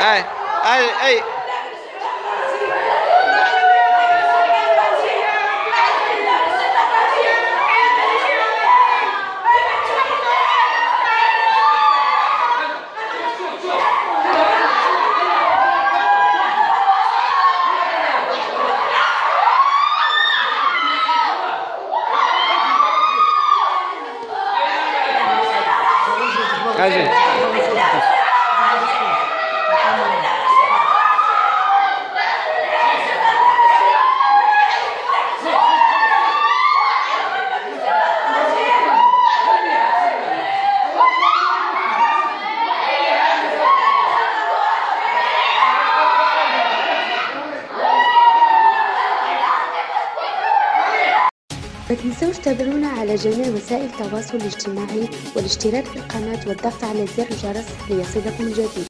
Hey, hey, hey. Кажи. ما تنسوش تابعونا على جميع وسائل التواصل الاجتماعي والاشتراك في القناة والضغط على زر الجرس ليصلكم الجديد.